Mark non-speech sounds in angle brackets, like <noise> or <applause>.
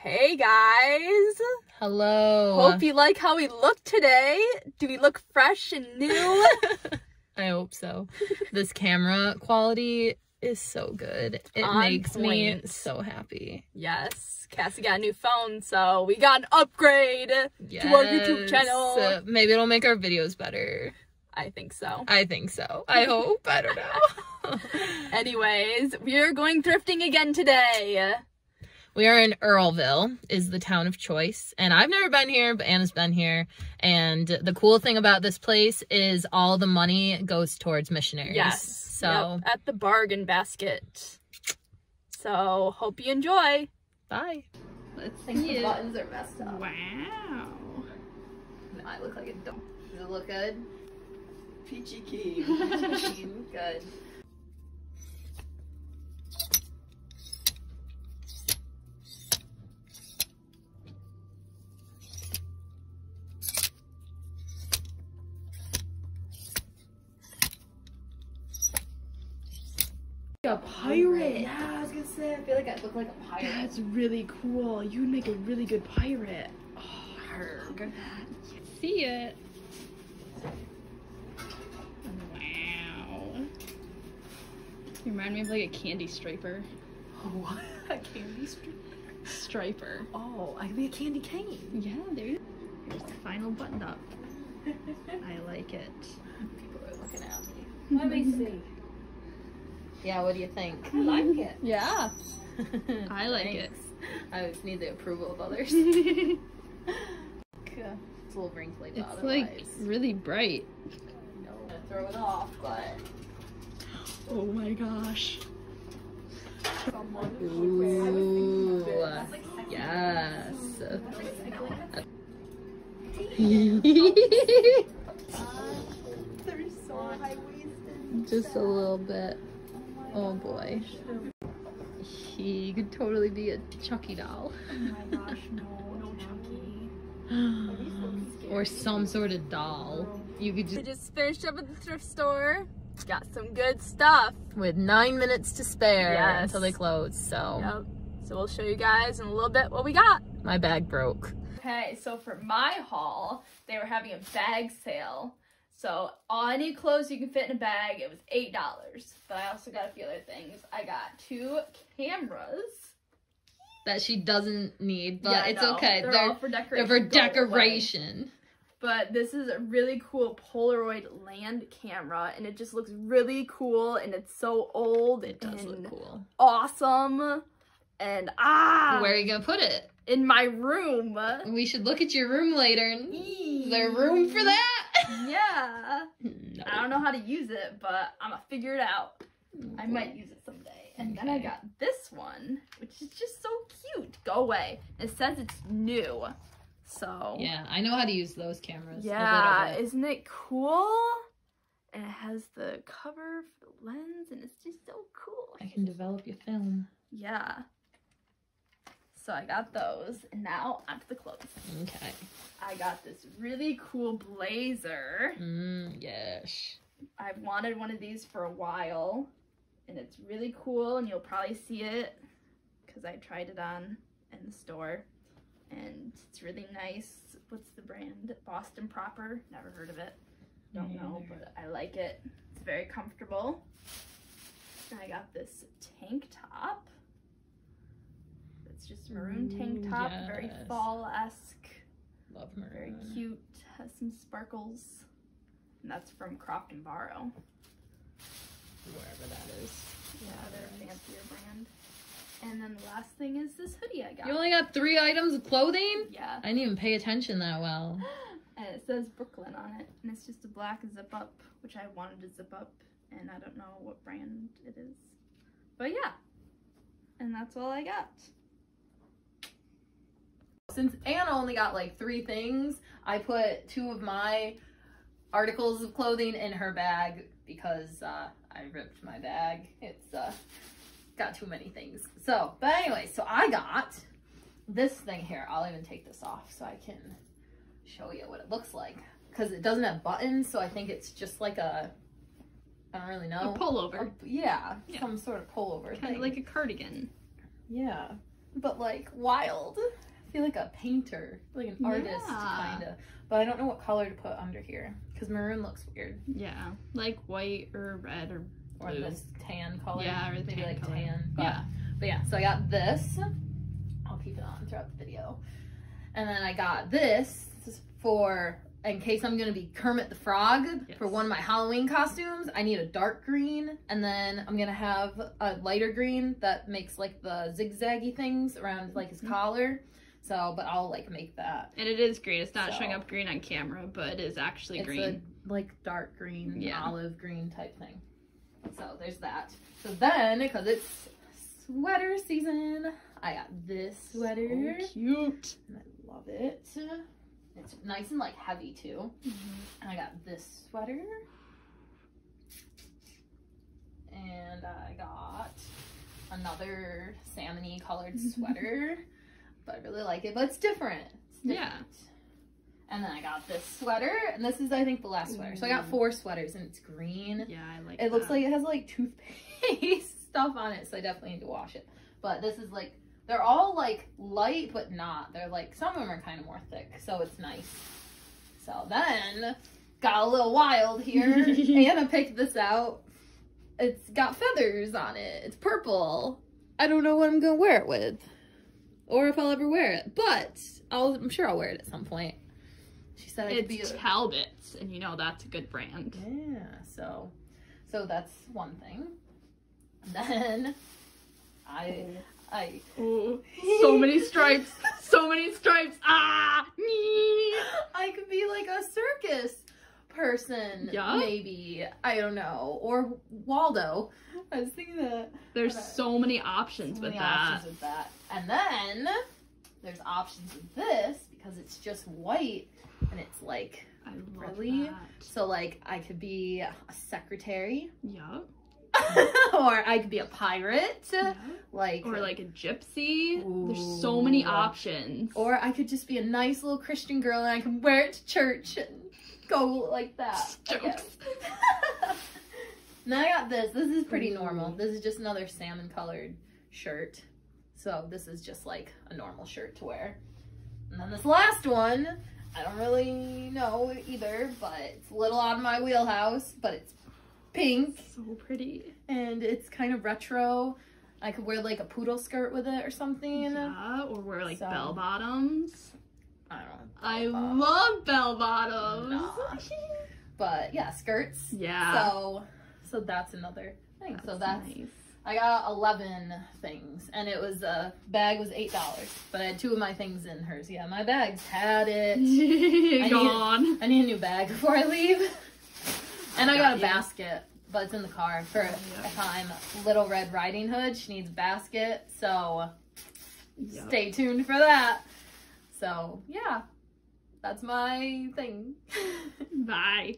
Hey guys! Hello. Hope you like how we look today. Do we look fresh and new? <laughs> I hope so. this camera quality is so good. It On makes me so happy. yes, Cassie got a new phone, so we got an upgrade Yes. to our YouTube channel. Uh, maybe it'll make our videos better. I think so. I think so. I hope. I don't know. <laughs> Anyways, we're going thrifting again today. We are in Earlville, is the town of choice. And I've never been here, but Anna's been here. And the cool thing about this place is all the money goes towards missionaries. Yes. So, Yep, at the bargain basket. So, hope you enjoy. bye. Let's see it. buttons are messed up. Wow. I look like a dumb. Does it look good? Peachy key. <laughs> good. A pirate. Yeah, I was gonna say, I feel like I look like a pirate. That's really cool. You would make a really good pirate. Oh, Harg. See it. Wow. You remind me of like a candy striper. <laughs> What? A candy strip? Striper. Oh, I could be a candy cane. Yeah, there you Here's the final button up. <laughs> I like it. People are looking at me. <laughs> Let me see. Yeah, what do you think? I like it. <laughs> Yeah. I like it. I just need the approval of others. it's a little wrinkly, but It's like really bright. no, I'm gonna throw it off, but. <gasps> Oh my gosh. Ooh, yes. <laughs> They're so high waisted. Just a little bit. Oh boy. He could totally be a Chucky doll. Oh my gosh, no, no chunky. <gasps> or some sort of doll. You could We just just finished up at the thrift store. Got some good stuff. with nine minutes to spare Yes. until they close. So Yep. So we'll show you guys in a little bit what we got. my bag broke. Okay, so for my haul, they were having a bag sale. So all any clothes you can fit in a bag, it was eight dollars. But I also got a few other things. I got two cameras. That she doesn't need, but Yeah, it's know. okay. They're, They're, all for they're decoration. for decoration. But this is a really cool Polaroid land camera, and it just looks really cool, and it's so old It does look cool. awesome. And ah, Where are you gonna put it? In my room. We should look at your room later. Is there room for that? <laughs> Yeah. no. I don't know how to use it, but I'm gonna figure it out. I might use it someday. And then I got this one, which is just so cute. Go away. It says it's new. So Yeah, I know how to use those cameras. Yeah, isn't it cool? And it has the cover for the lens, and it's just so cool. I can develop your film. Yeah. So I got those, and now onto the clothes. Okay. I got this really cool blazer. Mm, yes. I've wanted one of these for a while, and it's really cool, and you'll probably see it because I tried it on in the store, and it's really nice. What's the brand? Boston Proper. Never heard of it. Don't know, but I like it. It's very comfortable. I got this tank top. It's just a maroon tank top, very yes. fall-esque. Love Very cute, has some sparkles. And that's from Croft and Barrow. Wherever that is. Yeah, they're a fancier brand. And then the last thing is this hoodie I got. You only got three items of clothing? yeah. I didn't even pay attention that well. <gasps> And it says Brooklyn on it. And it's just a black zip up, which I wanted to zip up. And I don't know what brand it is. But yeah. And that's all I got. Since Anna only got like three things, I put two of my articles of clothing in her bag because uh, I ripped my bag. It's uh, got too many things. So, but anyway, so I got this thing here. I'll even take this off so I can show you what it looks like. Because it doesn't have buttons, so I think it's just like a, I don't really know. A pullover. A- yeah, Yeah. some sort of pullover Kind thing. of like a cardigan. Yeah. but like wild. I feel like a painter, like an artist Yeah. kind of. But I don't know what color to put under here because maroon looks weird. Yeah, like white or red or Or Blue. this tan color. yeah, or the maybe tan like color. tan. But, Yeah, but yeah, so I got this. I'll keep it on throughout the video. And then I got this, this is for in case I'm gonna be Kermit the Frog for one of my Halloween costumes. I need a dark green, and then I'm gonna have a lighter green that makes like the zigzaggy things around like his Mhm. collar. So, but I'll like make that. and it is green. It's not So- showing up green on camera, but it is actually It's green. a like dark green, Yeah. olive green type thing. So there's that. So then, because it's sweater season, I got this sweater. So cute. And I love it. It's nice and like heavy too. Mm-hmm. And I got this sweater. And I got another salmony colored mm-hmm. sweater. But I really like it. But it's different. It's Yeah. And then I got this sweater. And this is I think the last sweater. So I got four sweaters and it's green. Yeah, I like. It looks like it has like toothpaste <laughs> stuff on it, so I definitely need to wash it. But this is like they're all like light but not. They're like some of them are kind of more thick, so it's nice. So then got a little wild here. <laughs> Anna picked this out. It's got feathers on it. It's purple. I don't know what I'm gonna wear it with. Or if I'll ever wear it. But I'll I'm sure I'll wear it at some point. She said it could be It's Talbots, and you know that's a good brand. yeah, so so that's one thing. <laughs> Then I I Oh, so many stripes. So many stripes. Ah! me. <laughs> I could be like a circus person, Yeah? maybe. I don't know. Or Waldo. I was thinking that. There's Okay. so many options So with many that. options with that. And then there's options with this because it's just white and it's like I love Really? that. so like I could be a secretary Yup. <laughs> or I could be a pirate. Yup. Like Or like a gypsy. There's so many options. Or I could just be a nice little Christian girl and I can wear it to church and go like that. I Jokes. guess. <laughs> now I got this. This is pretty normal. This is just another salmon colored shirt. So this is just like a normal shirt to wear. And then this last one, I don't really know either, but it's a little out of my wheelhouse, but it's pink So pretty. and it's kind of retro. I could wear like a poodle skirt with it or something. Yeah, or wear like So- bell bottoms. I don't know. I Uh, love bell bottoms. Nah. <laughs> but yeah, skirts. Yeah. So, so that's another thing. so that's nice. I got eleven things, and it was a bag was eight dollars, but I had two of my things in hers. Yeah, my bags had it. <laughs> Gone. I need a new bag before I leave, <laughs> and I got, Got a you. basket, but it's in the car for Yeah. if I'm Little Red Riding Hood. She needs a basket, so Yup. stay tuned for that. So yeah, that's my thing. <laughs> Bye.